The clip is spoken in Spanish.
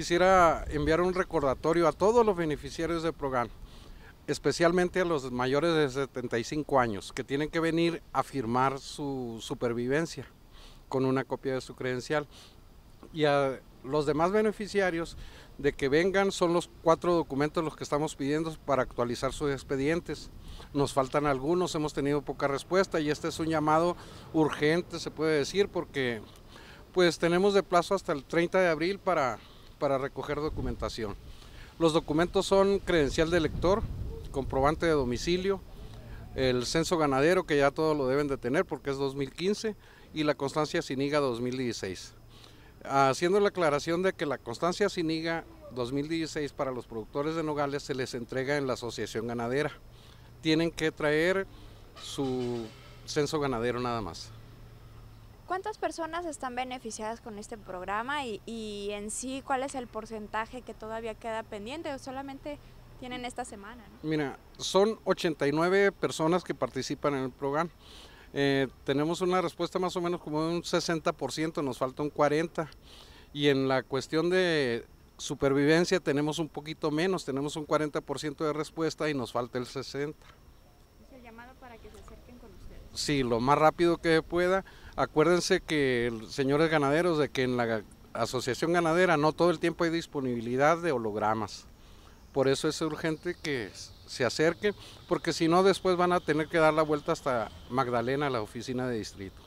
quisiera enviar un recordatorio a todos los beneficiarios del programa, especialmente a los mayores de 75 años, que tienen que venir a firmar su supervivencia con una copia de su credencial. Y a los demás beneficiarios de que vengan son los cuatro documentos los que estamos pidiendo para actualizar sus expedientes. Nos faltan algunos, hemos tenido poca respuesta y este es un llamado urgente, se puede decir, porque pues tenemos de plazo hasta el 30 de abril para, para recoger documentación. Los documentos son credencial de elector, comprobante de domicilio, el censo ganadero que ya todo lo deben de tener porque es 2015 y la constancia SINIGA 2016. Haciendo la aclaración de que la constancia SINIGA 2016 para los productores de nogales se les entrega en la asociación ganadera. Tienen que traer su censo ganadero nada más. ¿Cuántas personas están beneficiadas con este programa y, en sí cuál es el porcentaje que todavía queda pendiente o solamente tienen esta semana? Mira, son 89 personas que participan en el programa. Eh, tenemos una respuesta más o menos como de un 60%, nos falta un 40%. Y en la cuestión de supervivencia tenemos un poquito menos, tenemos un 40% de respuesta y nos falta el 60%. ¿Es el llamado para que se acerquen con ustedes? Sí, lo más rápido que pueda. Acuérdense que, señores ganaderos, de que en la asociación ganadera no todo el tiempo hay disponibilidad de hologramas. Por eso es urgente que se acerquen, porque si no después van a tener que dar la vuelta hasta Magdalena, la oficina de distrito.